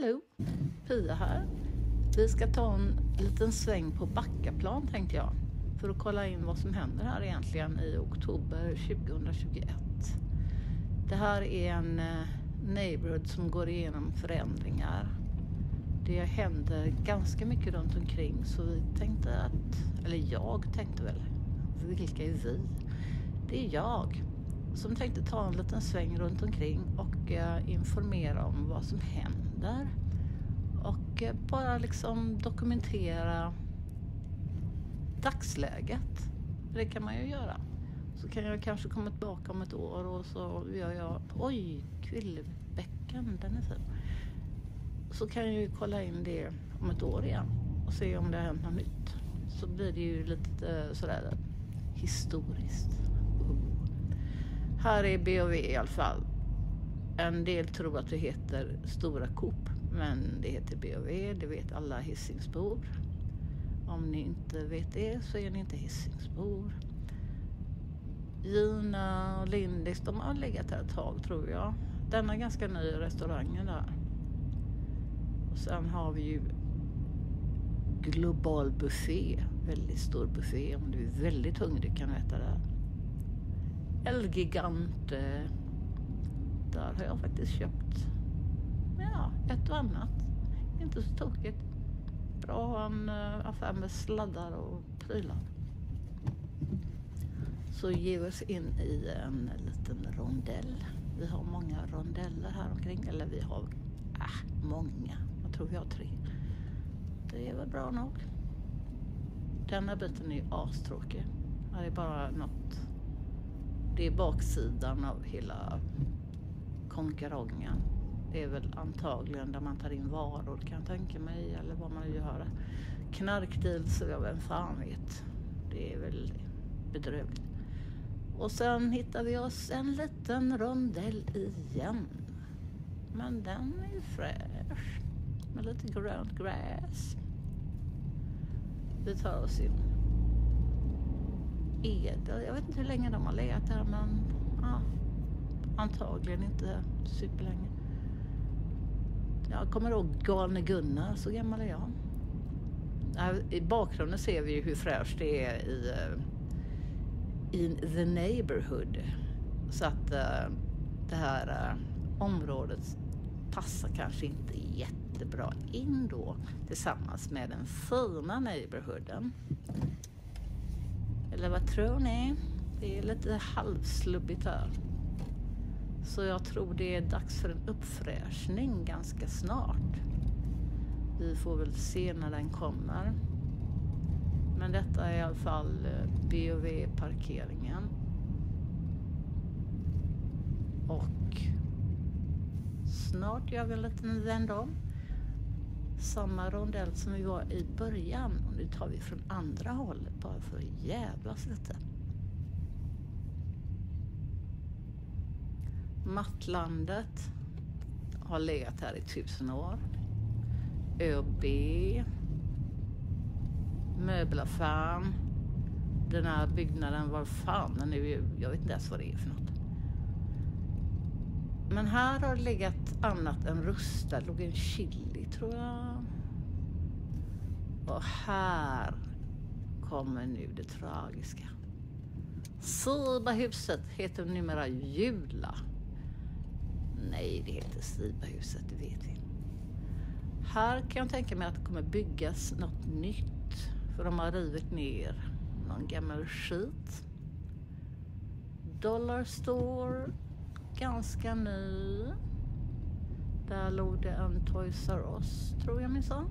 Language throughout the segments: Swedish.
Hello! Pia här. Vi ska ta en liten sväng på Backaplan tänkte jag. För att kolla in vad som händer här egentligen i oktober 2021. Det här är en eh, neighborhood som går igenom förändringar. Det händer ganska mycket runt omkring så vi tänkte att, eller jag tänkte väl, vilka är vi? Det är jag som tänkte ta en liten sväng runt omkring och eh, informera om vad som händer. Och eh, bara liksom dokumentera dagsläget. Det kan man ju göra. Så kan jag kanske komma tillbaka om ett år och så gör jag, oj, Kvillebäcken, den är fin. Så kan jag ju kolla in det om ett år igen och se om det har hänt något nytt. Så blir det ju lite eh, sådär historiskt. Oh. Här är BOV i alla fall. En del tror att det heter Stora Coop, men det heter BOV. Det vet alla Hisingsbor. Om ni inte vet det så är ni inte Hisingsbor. Gina och Lindis, de har legat här ett tag tror jag. Denna är ganska ny restaurangen där. Och sen har vi ju Global Buffé, väldigt stor buffé. Om du är väldigt hungrig kan du äta där. Elgigante. Där har jag faktiskt köpt ja, ett och annat. Inte så tokigt. Bra att ha en eh, affär med sladdar och prylar. Så ge oss in i en liten rondell. Vi har många rondeller här omkring. Eller vi har äh, många. Jag tror vi har tre. Det är väl bra nog. Denna biten är ju astråkig. Här är bara något det är baksidan av hela konkarongen. Det är väl antagligen där man tar in varor kan jag tänka mig eller vad man nu gör. Knarkdeals, jag vem fan vet. Det är väl bedrövligt. Och sen hittar vi oss en liten rondell igen. Men den är fräsch. Med lite grönt gräs. Vi tar oss in Edel. Jag vet inte hur länge de har legat där men ja, antagligen inte superlänge. Jag kommer ihåg Galne Gunnar, så gammal är jag. Äh, I bakgrunden ser vi ju hur fräscht det är i, eh, i the neighborhood. Så att eh, det här eh, området passar kanske inte jättebra in då tillsammans med den fina neighborhooden. Eller vad tror ni? Det är lite halvslubbigt här. Så jag tror det är dags för en uppfräschning ganska snart. Vi får väl se när den kommer. Men detta är i alla fall eh, BOV-parkeringen. Och snart gör vi en liten vända om samma rondell som vi var i början och nu tar vi från andra hållet bara för att jävlas lite. Mattlandet har legat här i tusen år. ÖB, möbelaffären, den här byggnaden, var fan den är, jag vet inte ens vad det är för något. Men här har det legat annat än rustad. Det låg en chili tror jag. Och här kommer nu det tragiska. Sibahuset heter numera Jula. Nej, det heter Sibahuset, det vet vi. Här kan jag tänka mig att det kommer byggas något nytt. För de har rivit ner någon gammal skit. Dollar Store ganska ny. Där låg det en Toys R Us, tror jag minsann.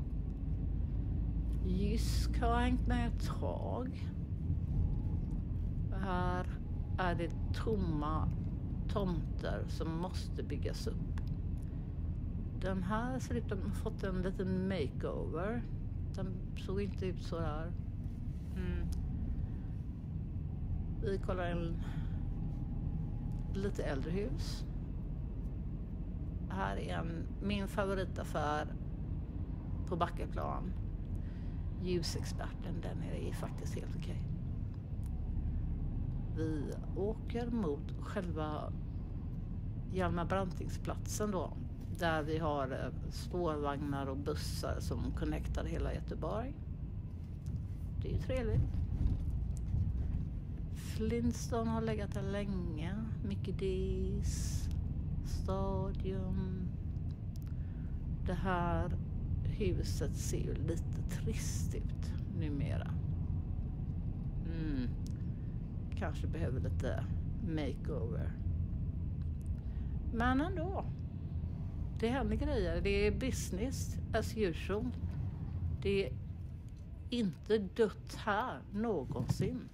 Jysk har hängt med ett tag. Här är det tomma tomter som måste byggas upp. Den här ser ut att ha fått en liten makeover. Den såg inte ut så där. Mm. Vi kollar en lite äldre hus. Här är en, min favoritaffär på Backaplan. Ljusexperten, den är faktiskt helt okej. Okay. Vi åker mot själva Hjalmar Brantingsplatsen då. Där vi har eh, spårvagnar och bussar som connectar hela Göteborg. Det är ju trevligt. Flintstone har legat där länge. Mickey D's, Stadium. Det här huset ser ju lite trist ut numera. Kanske behöver lite makeover. Men ändå. Det händer grejer. Det är business as usual. Det är inte dött här någonsin.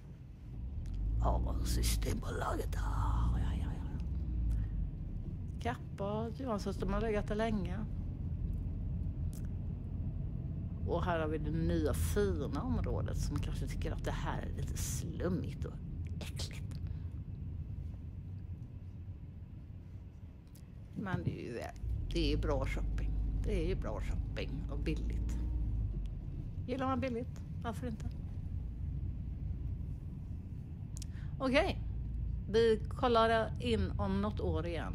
Ja, Systembolaget. Ah, ja, ja, ja. Kappa, Johanssons, de har legat där länge. Och här har vi det nya fina området som kanske tycker att det här är lite slummigt och äckligt. Men det är ju det är bra shopping. Det är ju bra shopping och billigt. Gillar man billigt, varför inte? Okej, okay. vi kollar in om något år igen.